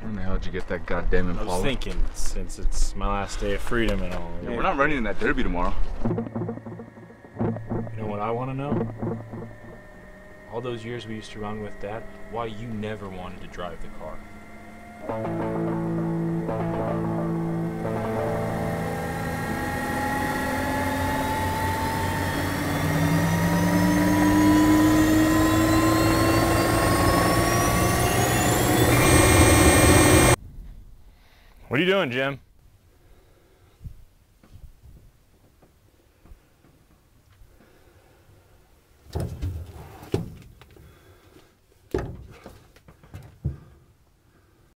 Where the hell did you get that goddamn I was thinking, since it's my last day of freedom and all. Yeah, we're not running in that derby tomorrow. You know what I want to know? All those years we used to run with Dad, why you never wanted to drive the car. What are you doing, Jim?